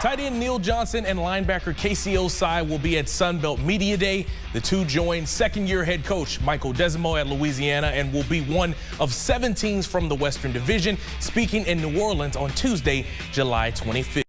Tight end Neal Johnson and linebacker K.C. Ossai will be at Sunbelt Media Day. The two join second-year head coach Michael Desormeaux at Louisiana and will be one of seven teams from the Western Division speaking in New Orleans on Tuesday, July 25th.